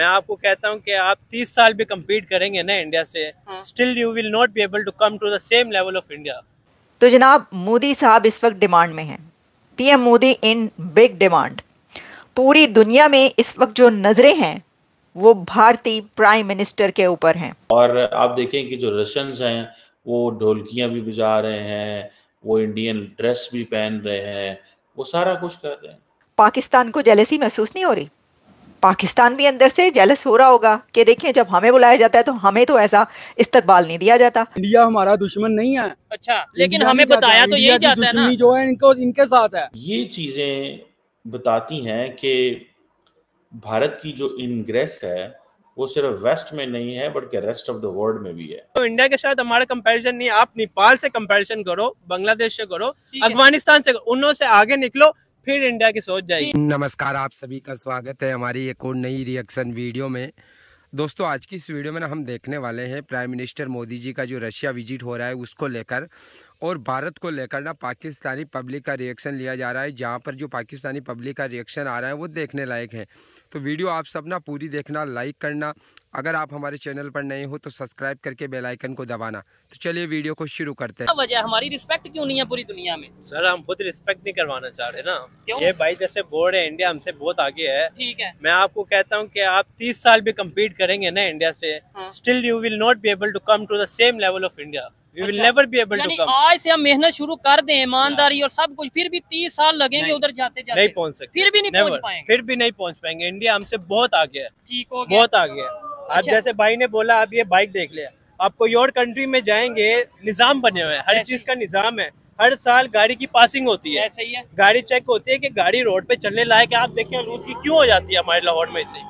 मैं आपको कहता हूँ कि आप 30 साल भी compete करेंगे ना इंडिया से हाँ। still you will not be able to come to the same level of India. तो जनाब मोदी साहब इस वक्त डिमांड में हैं। PM Modi in big demand पूरी दुनिया में इस वक्त जो नज़रें हैं वो भारतीय प्राइम मिनिस्टर के ऊपर हैं। और आप देखें कि जो रशियंस हैं वो ढोलकियाँ भी बजा रहे हैं वो इंडियन ड्रेस भी पहन रहे हैं वो सारा कुछ कर रहे हैं। पाकिस्तान को जेलसी महसूस नहीं हो रही? पाकिस्तान भी अंदर से जेलस हो रहा होगा कि देखें जब हमें बुलाया जाता है तो हमें तो ऐसा इस्तकबाल नहीं दिया जाता। इंडिया हमारा दुश्मन नहीं है। अच्छा लेकिन हमें बताया तो यही जाता है ना। जो है इनको इनके साथ है। ये चीज़ें बताती हैं कि भारत की जो इनग्रेस है वो सिर्फ़ वेस्ट में नहीं है बल्कि रेस्ट ऑफ़ द वर्ल्ड में भी है। तो इंडिया के साथ हमारा कंपैरिजन नहीं है आप नेपाल से कंपैरिजन करो बांग्लादेश से करो अफ़गानिस्तान से करो उन्हों से आगे निकलो फिर इंडिया की सोच जाएगी। नमस्कार, आप सभी का स्वागत है हमारी एक और नई रिएक्शन वीडियो में। दोस्तों, आज की इस वीडियो में ना हम देखने वाले हैं प्राइम मिनिस्टर मोदी जी का जो रशिया विज़िट हो रहा है, उसको लेकर और भारत को लेकर ना पाकिस्तानी पब्लिक का रिएक्शन लिया जा रहा है, जहाँ पर जो पाकिस्तानी पब्लिक का रिएक्शन आ रहा है, वो देखने लायक है। तो वीडियो आप सब ना पूरी देखना लाइक करना। अगर आप हमारे चैनल पर नए हो तो सब्सक्राइब करके बेल आइकन को दबाना। तो चलिए वीडियो को शुरू करते हैं। वजह हमारी रिस्पेक्ट क्यों नहीं है पूरी दुनिया में? सर हम खुद रिस्पेक्ट नहीं करवाना चाह रहे ना। क्यों? ये भाई जैसे बोर्ड है इंडिया हमसे बहुत आगे है। ठीक है। मैं आपको कहता हूँ की आप 30 साल भी कम्पीट करेंगे ना इंडिया से। Still you will not be able to come to the same level of India अच्छा। आज से हम मेहनत शुरू कर दें ईमानदारी और सब कुछ फिर भी तीस साल लगेंगे उधर जाते जाते। नहीं पहुँच सकते। फिर भी नहीं. पहुँच पाएँगे। फिर भी नहीं पहुँच पाएँगे। इंडिया हमसे बहुत आगे है। ठीक हो गया। बहुत आगे है। आप अच्छा। जैसे भाई ने बोला आप ये बाइक देख लिया। आप कोई और कंट्री में जाएँगे निज़ाम बने हुए हैं। हर चीज़ का निज़ाम है। हर साल गाड़ी की पासिंग होती है। ही है। गाड़ी चेक होती है कि गाड़ी रोड पे चलने लायक है। आप देखें लूट की क्यों हो जाती है हमारे लाहौर में इतनी?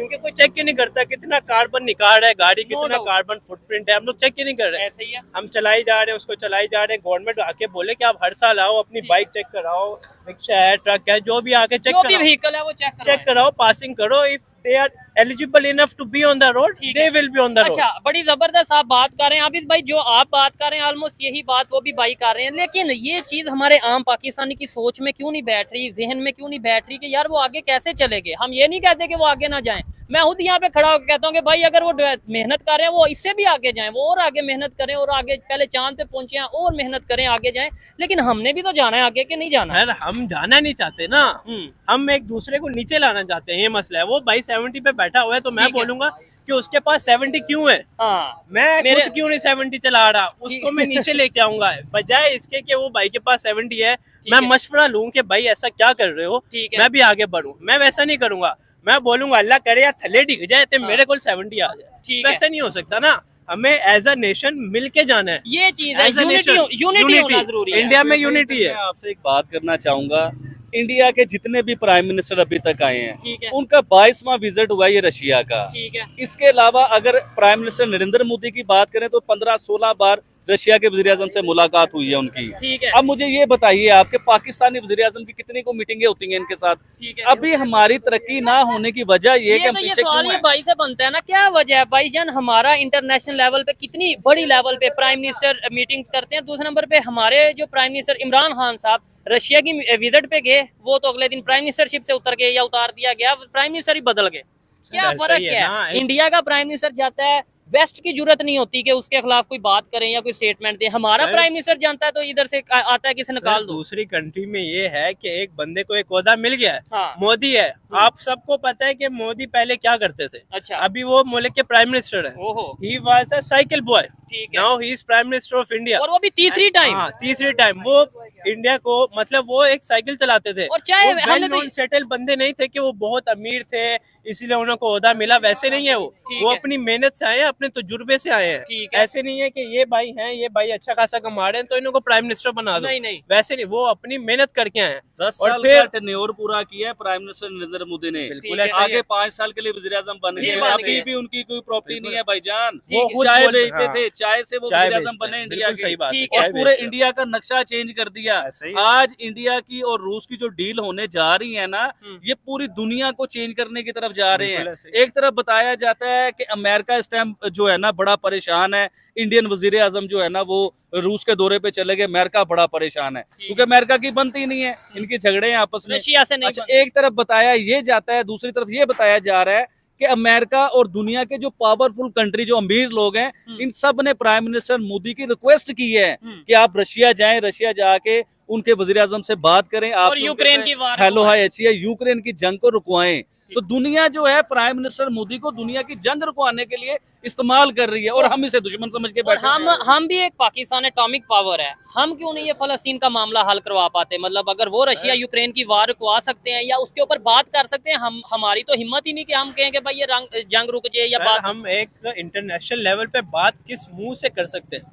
क्योंकि कोई चेक ही नहीं करता कितना कार्बन निकाल रहा है गाड़ी कितना. कार्बन फुटप्रिंट है हम लोग चेक ही नहीं कर रहे। हैं ऐसे ही है। हम चलाई जा रहे हैं उसको चलाई जा रहे हैं गवर्नमेंट आके बोले कि आप हर साल आओ अपनी बाइक चेक कराओ रिक्शा है ट्रक है जो भी आके चेक करो कराओ। व्हीकल है वो चेक चेक कराओ। पासिंग करो if they are eligible enough to be on the road they will be on the road अच्छा बड़ी ज़बरदस्त आप बात कर रहे हैं। आबिद भाई जो आप बात कर रहे हैं ऑलमोस्ट यही बात वो भी भाई कर रहे हैं। लेकिन ये चीज़ हमारे आम पाकिस्तानी की सोच में क्यों नहीं बैठ रही? जहन में क्यों नहीं बैठ रही कि यार वो आगे कैसे चलेंगे हम ये नहीं कहते कि वो आगे ना जाए। मैं खुद यहाँ पे खड़ा होकर कहता हूँ कि भाई अगर वो मेहनत कर रहे हैं वो इससे भी आगे जाएँ वो और आगे मेहनत करें और आगे पहले चाँद पे पहुँचे हैं और मेहनत करें आगे जाएँ। लेकिन हमने भी तो जाना है आगे के नहीं जाना। सर हम जाना नहीं चाहते ना। हम्म। हम एक दूसरे को नीचे लाना चाहते हैं ये मसला है। वो भाई सेवेंटी पे बैठा हुआ है तो मैं बोलूँगा कि उसके पास सेवेंटी क्यों है? हाँ। मैं मेरे- क्यों नहीं सेवेंटी चला रहा? उसको मैं नीचे लेके आऊँगा। बजाय इसके कि वो भाई के पास सेवेंटी है मैं मशवरा लूँ कि भाई ऐसा क्या कर रहे हो? मैं भी आगे बढ़ू। मैं वैसा नहीं करूँगा। मैं बोलूँगा अल्लाह करे यार थले डिग जाए तो हाँ। मेरे को सेवेंटी आ जाए। वैसा नहीं हो सकता ना। हमें एज अ नेशन मिल के जाना है। ये चीज़ है। यूनिटी यूनिटी होना unity. ज़रूरी है। इंडिया में यूनिटी है। आपसे एक बात करना चाहूँगा। इंडिया के जितने भी प्राइम मिनिस्टर अभी तक आए हैं है। उनका बाईसवा विज़िट हुआ ये रशिया का। है। इसके अलावा अगर प्राइम मिनिस्टर नरेंद्र मोदी की बात करें तो पंद्रह सोलह बार रशिया के वजी अजम से मुलाकात हुई है उनकी। है। अब मुझे ये बताइए आपके पाकिस्तानी वजी अजम की कितनी को मीटिंगें होती हैं इनके साथ? अभी हमारी तरक्की ना होने की वजह ये कि ये हम तो पीछे सवाल ये भाई से बनता है ना क्या वजह है? भाई जान हमारा इंटरनेशनल लेवल पे कितनी बड़ी लेवल पे प्राइम मिनिस्टर मीटिंग्स करते हैं? दूसरे नंबर पे हमारे जो प्राइम मिनिस्टर इमरान खान साहब रशिया की विज़िट पे गए वो तो अगले दिन प्राइम मिनिस्टरशिप से उतर गए या उतार दिया गया प्राइम मिनिस्टर ही बदल गए। क्या फ़र्क है है इंडिया का प्राइम मिनिस्टर जाता है वेस्ट की ज़रूरत नहीं होती कि उसके खिलाफ कोई बात करें या कोई स्टेटमेंट दे। हमारा प्राइम मिनिस्टर जानता है तो इधर से आता है किसी निकाल दो। दूसरी कंट्री में ये है कि एक बंदे को एक ओहदा मिल गया है। हाँ। मोदी है आप सबको पता है कि मोदी पहले क्या करते थे? अच्छा। अभी वो मुल्क के प्राइम मिनिस्टर है। He was a cycle boy now he. Is prime minister of India और वो भी तीसरी टाइम हाँ तीसरी टाइम वो इंडिया को मतलब वो एक साइकिल चलाते थे। और चाहे वो हमने वेल तो सेटल बंदे नहीं थे कि वो बहुत अमीर थे इसीलिए उनको ओहदा मिला। वैसे नहीं है वो। वो अपनी मेहनत से आए हैं अपने तजुर्बे से आए हैं। है। ऐसे नहीं है कि ये भाई हैं ये भाई अच्छा खासा कमा रहे हैं तो इनको प्राइम मिनिस्टर बना दो। नहीं नहीं। वैसे नहीं वो अपनी मेहनत करके आए हैं। दस और साल फिर- का टेन्योर पूरा किया है प्राइम मिनिस्टर नरेंद्र मोदी ने है। आगे। पाँच साल के लिए वजी अजम बन गए अभी भी उनकी कोई प्रॉपर्टी नहीं है भाईजान वो चाय बेचते हाँ। थे चाय से वो वजी अजम बने इंडिया के सही बात है, और पूरे इंडिया का नक्शा चेंज कर दिया। ही। आज इंडिया की और रूस की जो डील होने जा रही है ना हम्म। ये पूरी दुनिया को चेंज करने की तरफ़ जा रहे हैं। एक तरफ़ बताया जाता है कि अमेरिका इस टाइम जो है ना बड़ा परेशान है। इंडियन वज़ीर आज़म जो है ना वो रूस के दौरे पे चले गए। अमेरिका बड़ा परेशान है। क्योंकि अमेरिका की बनती नहीं है। इनके झगड़े हैं आपस में। अच्छा एक तरफ़ बताया ये जाता है दूसरी तरफ़ ये बताया जा रहा है कि अमेरिका और दुनिया के जो पावरफुल कंट्री जो अमीर लोग हैं हम्म। इन सबने प्राइम मिनिस्टर मोदी की रिक्वेस्ट की है हम्म। कि आप रशिया जाएँ रशिया जाके उनके वज़ीर से बात करें आप यूक्रेन की हेलो हाई अच्छी है यूक्रेन की जंग को रुकवाएँ तो दुनिया जो है प्राइम मिनिस्टर मोदी को दुनिया की जंग रुकवाने के लिए इस्तेमाल कर रही है और हम इसे दुश्मन समझ के बैठे हम हम भी एक पाकिस्तान एटॉमिक पावर है। हम क्यों नहीं ये फलस्तीन का मामला हल करवा पाते? मतलब अगर वो रशिया यूक्रेन की वार रुकवा सकते हैं या उसके ऊपर बात कर सकते हैं हम हमारी तो हिम्मत ही नहीं कि हम कहें कि भाई ये जंग रुक जाए या बात हम एक इंटरनेशनल लेवल पे बात किस मुँह से कर सकते हैं?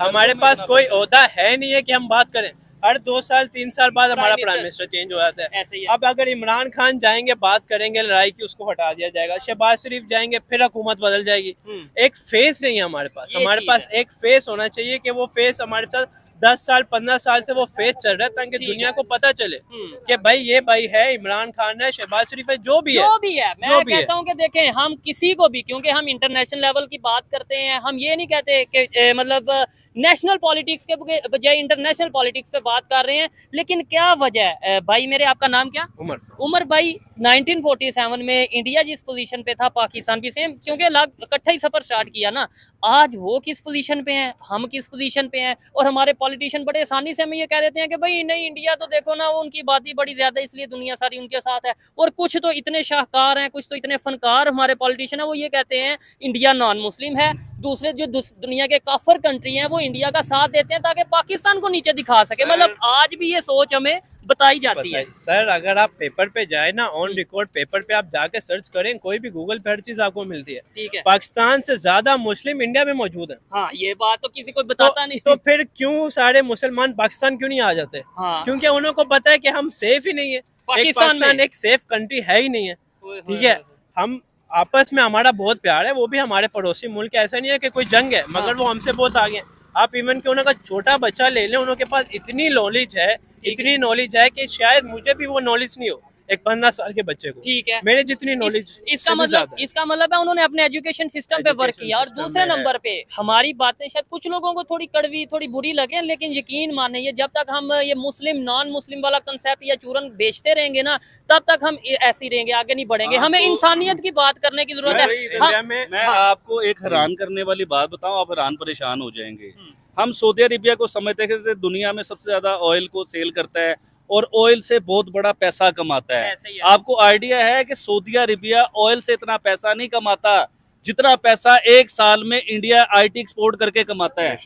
हमारे पास कोई ओहदा है नहीं है कि हम बात करें। हर दो साल तीन साल बाद हमारा प्राइम मिनिस्टर चेंज हो जाता है। अब अगर इमरान खान जाएँगे बात करेंगे लड़ाई की उसको हटा दिया जाएगा। शहबाज शरीफ जाएँगे फिर हुकूमत बदल जाएगी। हम्म। एक फेस नहीं है हमारे पास। हमारे पास एक फेस होना चाहिए कि वो फेस हमारे साथ दस साल पंद्रह साल से वो फेस चल रहा है ताकि दुनिया। को पता चले हम्म। कि भाई ये भाई है इमरान खान है शहबाज शरीफ है जो भी है। जो भी है। मैं भी कहता हूँ कि देखें हम किसी को भी क्योंकि हम इंटरनेशनल लेवल की बात करते हैं हम ये नहीं कहते कि मतलब नेशनल पॉलिटिक्स के बजाय इंटरनेशनल पॉलिटिक्स पे बात कर रहे हैं। लेकिन क्या वजह है? भाई मेरे आपका नाम क्या? उमर। उमर भाई 1947 में इंडिया जिस पोजीशन पे था पाकिस्तान भी सेम क्योंकि लाग इकट्ठा ही सफ़र स्टार्ट किया ना। आज वो किस पोजीशन पे हैं? हम किस पोजीशन पे हैं? और हमारे पॉलिटिशियन बड़े आसानी से हमें ये कह देते हैं कि भाई, नहीं इंडिया तो देखो ना, वो उनकी बात ही बड़ी ज़्यादा, इसलिए दुनिया सारी उनके साथ है। और कुछ तो इतने शाहकार हैं, कुछ तो इतने फनकार हमारे पॉलिटिशियन है, वो ये कहते हैं इंडिया नॉन मुस्लिम है। दूसरे जो दुनिया के काफर कंट्री हैं वो इंडिया का साथ देते हैं ताकि पाकिस्तान को नीचे दिखा सके। मतलब आज भी ये सोच हमें बताई जाती है। सर अगर आप पेपर पे जाए ना ऑन रिकॉर्ड पेपर पे आप जाके सर्च करें कोई भी गूगल पे हर चीज़ आपको मिलती है। ठीक है। पाकिस्तान से ज़्यादा मुस्लिम इंडिया में मौजूद है। हाँ ये बात तो किसी को बताता तो, नहीं। तो फिर क्यों सारे मुसलमान पाकिस्तान क्यों नहीं आ जाते? हाँ। क्योंकि उनको पता है की हम सेफ़ ही नहीं है। पाकिस्तान पाकिस्तान में। एक सेफ़ कंट्री है ही नहीं है। ठीक है? हम आपस में हमारा बहुत प्यार है वो भी हमारे पड़ोसी मुल्क ऐसा नहीं है कि कोई जंग है मगर वो हमसे बहुत आगे हैं। आप इवन क्यों ना छोटा बच्चा ले लें उनके पास इतनी नॉलेज है इतनी नॉलेज है कि शायद मुझे भी वो नॉलेज नहीं हो। एक पंद्रह साल के बच्चे को। ठीक है। मेरे जितनी नॉलेज इस, इसका मतलब इसका मतलब है उन्होंने अपने एजुकेशन सिस्टम पे वर्क किया और दूसरे नंबर पे। हमारी बातें शायद कुछ लोगों को थोड़ी कड़वी थोड़ी बुरी लगे लेकिन यकीन माने ये जब तक हम ये मुस्लिम नॉन मुस्लिम वाला कंसेप्ट या चूरन बेचते रहेंगे ना तब तक हम ऐसे रहेंगे आगे नहीं बढ़ेंगे। हमें इंसानियत की बात करने की ज़रूरत है। हाँ, में हाँ। आपको एक हैरान करने वाली बात बताऊँ आप हैरान परेशान हो जाएँगे। हम सऊदी अरेबिया को समझते हैं कि दुनिया में सबसे ज़्यादा ऑयल को सेल करता है और ऑयल से बहुत बड़ा पैसा कमाता है। है। आपको आइडिया है कि सऊदी अरेबिया ऑयल से इतना पैसा नहीं कमाता जितना पैसा एक साल में इंडिया आईटी एक्सपोर्ट करके कमाता है।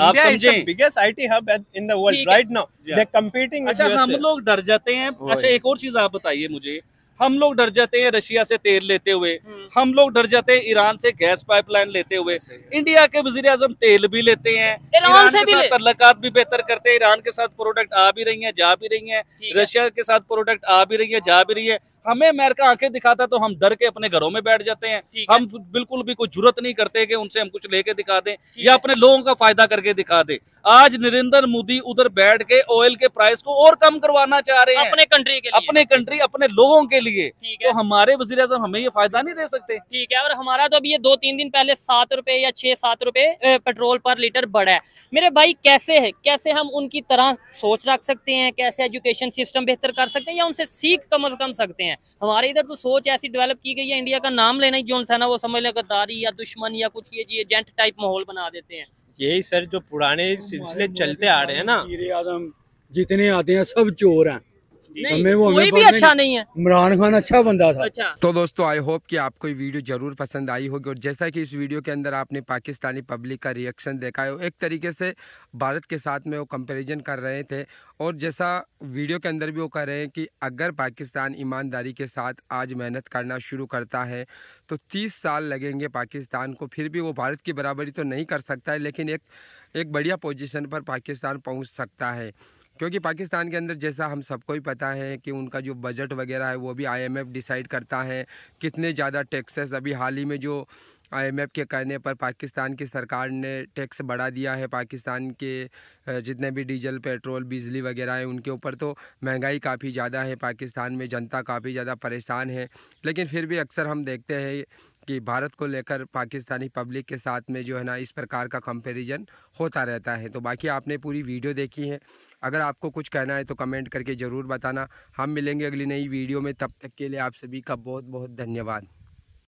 आप समझे। Biggest IT hub in the world right now. दे अच्छा हम लोग डर जाते हैं। अच्छा एक और चीज़ आप बताइए मुझे। हम लोग डर जाते हैं रशिया से तेल लेते हुए। हम्म। हम लोग डर जाते हैं ईरान से गैस पाइपलाइन लेते हुए। इंडिया के वज़ीर आज़म तेल भी लेते हैं ईरान के भी साथ तल्लकात भी बेहतर करते हैं ईरान के साथ प्रोडक्ट आ भी रही हैं जा भी रही हैं। है। रशिया के साथ प्रोडक्ट आ भी रही है जा भी रही है। हमें अमेरिका आँखें दिखाता तो हम डर के अपने घरों में बैठ जाते हैं। हम बिल्कुल भी कोई ज़रूरत नहीं करते कि उनसे हम कुछ लेके दिखा दें या अपने लोगों का फ़ायदा करके दिखा दे। आज नरेंद्र मोदी उधर बैठ के ऑयल के प्राइस को और कम करवाना चाह रहे हैं। अपने कंट्री के लिए। अपने कंट्री अपने लोगों के लिए। तो हमारे वज़ीर आज़म हमें ये फ़ायदा नहीं दे सकते। ठीक है और हमारा तो अभी ये दो तीन दिन पहले सात रुपए या छह सात रुपए पेट्रोल पर लीटर बढ़ा है। मेरे भाई कैसे है? कैसे हम उनकी तरह सोच रख सकते हैं? कैसे एजुकेशन सिस्टम बेहतर कर सकते हैं या उनसे सीख कम अज कम सकते हैं? हमारे इधर तो सोच ऐसी डेवलप की गई है इंडिया का नाम लेना ही जो है ना वो समझ लें गद्दारी या दुश्मन या कुछ ये जी एजेंट टाइप माहौल बना देते हैं। यही सर जो पुराने सिलसिले चलते आ रहे हैं ना। वज़ीर आज़म जितने आते हैं, सब चोर हैं। नहीं वो कोई भी अच्छा नहीं है। इमरान खान अच्छा बंदा था। अच्छा। तो दोस्तों आई होप कि आपको ये वीडियो ज़रूर पसंद आई होगी और जैसा कि इस वीडियो के अंदर आपने पाकिस्तानी पब्लिक का रिएक्शन देखा है वो एक तरीके से भारत के साथ में वो कंपैरिजन कर रहे थे और जैसा वीडियो के अंदर भी वो कह रहे हैं कि अगर पाकिस्तान ईमानदारी के साथ आज मेहनत करना शुरू करता है तो 30 साल लगेंगे पाकिस्तान को फिर भी वो भारत की बराबरी तो नहीं कर सकता है लेकिन एक एक बढ़िया पोजीशन पर पाकिस्तान पहुँच सकता है। क्योंकि पाकिस्तान के अंदर जैसा हम सबको ही पता है कि उनका जो बजट वगैरह है, वो भी आईएमएफ डिसाइड करता है कितने ज़्यादा टैक्सेस अभी हाल ही में जो आईएमएफ के कहने पर पाकिस्तान की सरकार ने टैक्स बढ़ा दिया है, पाकिस्तान के जितने भी डीजल, पेट्रोल, बिजली वगैरह है उनके ऊपर तो महँगाई काफ़ी ज़्यादा है, पाकिस्तान में जनता काफ़ी ज़्यादा परेशान है। लेकिन फिर भी अक्सर हम देखते हैं कि भारत को लेकर पाकिस्तानी पब्लिक के साथ में जो है ना, इस प्रकार का कंपेरिजन होता रहता है। तो बाकी आपने पूरी वीडियो देखी है। अगर आपको कुछ कहना है तो कमेंट करके ज़रूर बताना। हम मिलेंगे अगली नई वीडियो में। तब तक के लिए आप सभी का बहुत बहुत धन्यवाद।